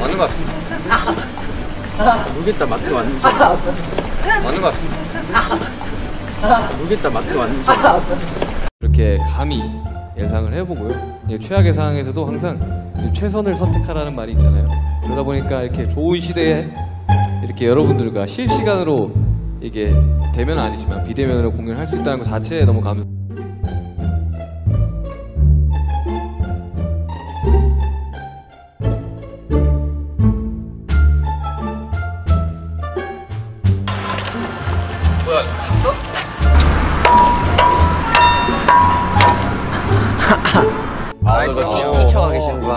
맞는 것 같아. 모르겠다 마트 왔는지 맞는 것 같아. 모르겠다 마트 왔는지 이렇게 감히 예상을 해보고요. 최악의 상황에서도 항상 최선을 선택하라는 말이 있잖아요. 그러다 보니까 이렇게 좋은 시대에 이렇게 여러분들과 실시간으로 이게 대면은 아니지만 비대면으로 공연할 수 있다는 것 자체에 너무 감사.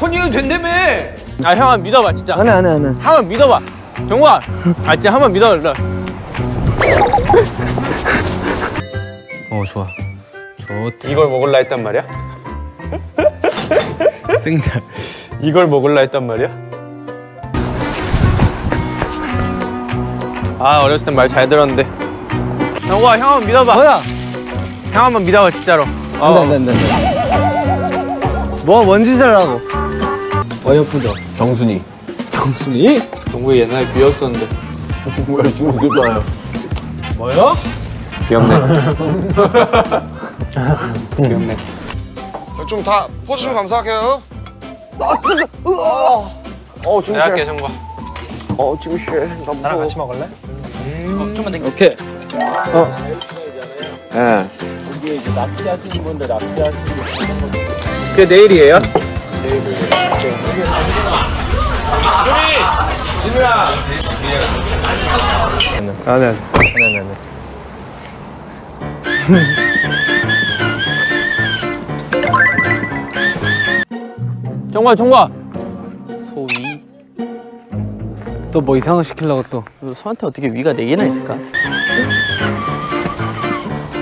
컨닝은 된다며 아 형아 믿어봐 진짜 안해 안해 안해. 한 번 믿어봐 정국아 아 진짜 한 번 믿어 일로 어 좋아. 좋다. 이걸 먹을라 했단 말이야? 생다. 이걸 먹을라 했단 말이야? 아 어렸을 땐 말 잘 들었는데 정국아 형 한 번 믿어봐 뭐야? 형 한 번 믿어봐 진짜로 어. 안돼 안돼 안돼. 뭐 뭔지 잘라고. 어여쁘죠. 정순이. 정순이? 정국이 옛날에 비었었는데 뭐야 지금 그게 봐요. 귀엽네 귀엽네 좀 다 포즈 좀 감사할게요. 어 지금 내가 할게 정국아 어 지금 쉬. 나 무서워. 같이 먹을래? 오케이 예. 그게 내일이에요? 아, 네. 네 네 네. 정국아, 정국아. 소위. 또 뭐 이상한 거 시키려고 또. 소한테 어떻게 위가 네 개나 있을까?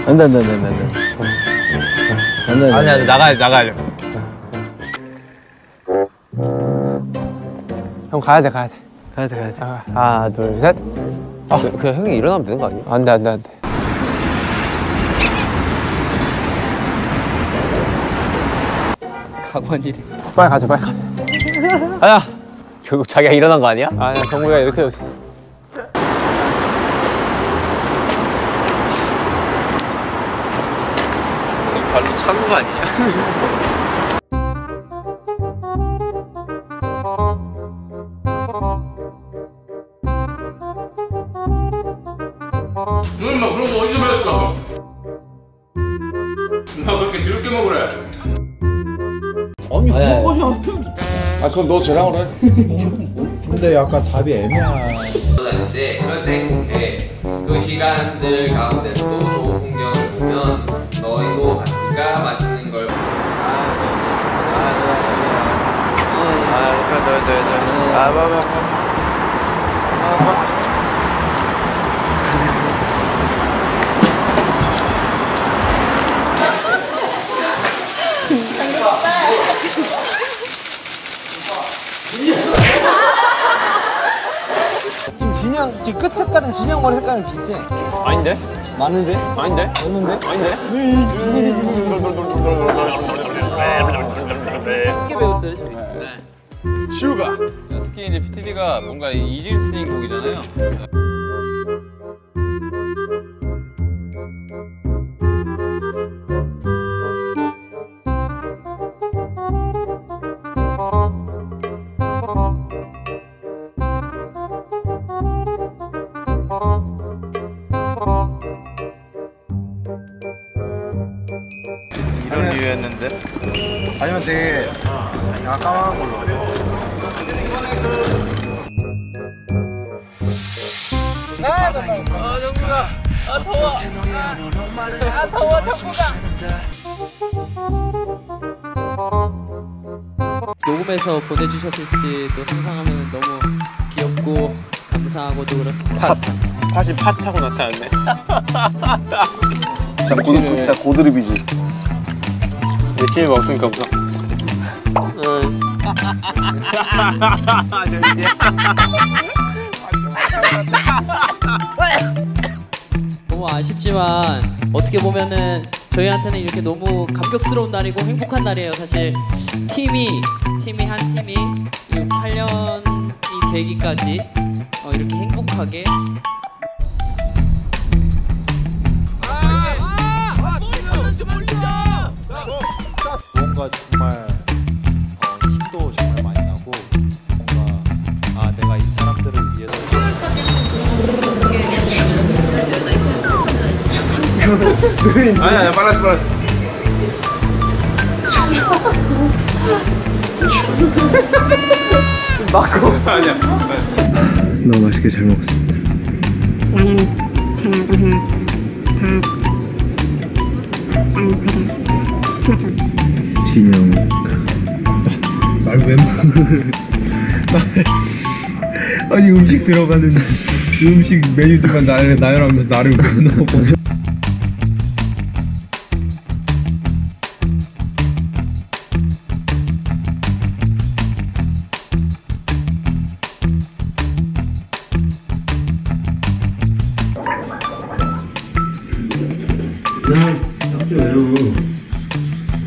안돼 안돼 안돼 안돼. 안돼 아니, 아니, 나가야 나가야 가야 돼, 가야 돼. 가야 돼 가야 돼. 아, 하나, 둘, 셋. 아 그냥 형이 일어나면 되는 거 아니야? 안 돼, 안 돼, 안 돼. 가관이래. 빨리 가자, 빨리 가자. 아야. 결국 자기가 일어난 거 아니야? 아니야, 정국이가 이렇게 해줬어. 발로 차는 거 아니야? 누나 그런 거 어디서 배웠어? 나 그렇게 드럽게 먹으래. 아 그럼 너 쟤랑 해. 근데 약간 답이 애매한 네, 그럴 때 행복해. 그 시간들 가운데서도 좋은 풍경을 보면 너희도 같이가 맛있는 걸. 진영 지금 끝 색깔은 진영 머리 색깔은 비슷해. 아닌데? 많은데? 아닌데? 없는데? 아닌데? 어떻게 배웠어요, 저희? 시우가. 특히 이제 PTD가 뭔가 이질 스닝 곡이잖아요. 되게 약간 까만 걸로. 꿈에서 보내주셨을지도 상상하면 너무 귀엽고 감사하고도 그렇습니다. 다시 파 타고 나타났네. 진짜 고드 진짜 고드립이지. 내 팀이 먹으니까 없어. 너무 아쉽지만 어떻게 보면은 저희한테는 이렇게 너무 감격스러운 날이고 행복한 날이에요. 사실 팀이 팀이 한 팀이 8년이 되기까지 어, 이렇게 행복하게 뭔가 아니야 아니야 빨랐어 빨랐어 맞고. 아니야 너무 맛있게 잘 먹었습니다. 진영 말왜 아니 음식 들어가는 음식 메뉴지만 나열 나열하면서 나를 왜 넣어?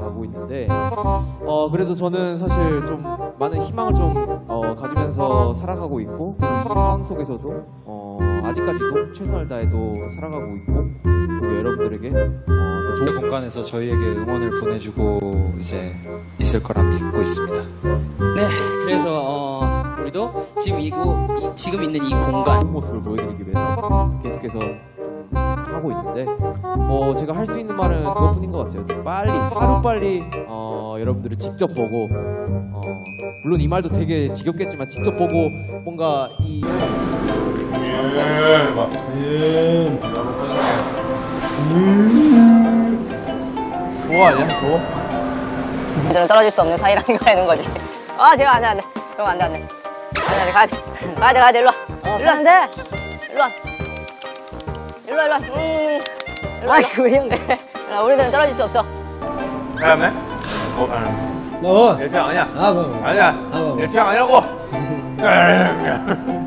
가고 있는데 어 그래도 저는 사실 좀 많은 희망을 좀 어, 가지면서 살아가고 있고 이 상황 속에서도 어, 아직까지도 최선을 다해도 살아가고 있고 그리고 여러분들에게 어, 더 좋은 공간에서 저희에게 응원을 보내주고 이제 있을 거라 믿고 있습니다. 네 그래서 어, 우리도 지금 이고 이- 지금 있는 이 공간 좋은 모습을 보여드리기 위해서 계속해서 좀 하고 있는데 뭐 제가 할 수 있는 말은 그것뿐인 것 같아요. 빨리 하루 빨리 어, 여러분들을 직접 보고 어, 물론 이 말도 되게 지겹겠지만 직접 보고 뭔가 이 들은 떨어질 수 없는 사이라는 거라는 거지. 아, 제가 안 돼, 안 돼. 그럼 안 돼, 안 돼. 안 돼, 안 돼. 가야 돼. 가야 돼, 가야 돼. 일로 와. 일로 와. 안 돼. 일로 와. 일로 와, 일로 와. 음. 일로 와. 아, 그 왜, 아, 우리들은 떨어질 수 없어. 다음에? 어, 아니. 뭐? 내 취향 아니야. 아 뭐? 아니야. 아, 뭐. 내 취향 아니라고.